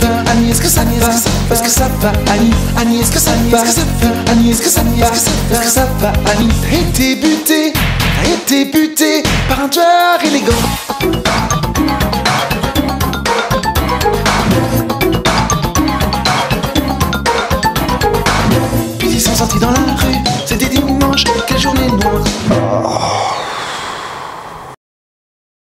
va Annie, est-ce que ça va? Est-ce que ça va Annie? Annie, est-ce que ça va? Annie, est-ce que ça va? Est-ce que ça va Annie? T'as été buté T'as été buté par un tueur élégant. Puis ils sont sortis dans la rue C'était dimanche, quelle journée noire.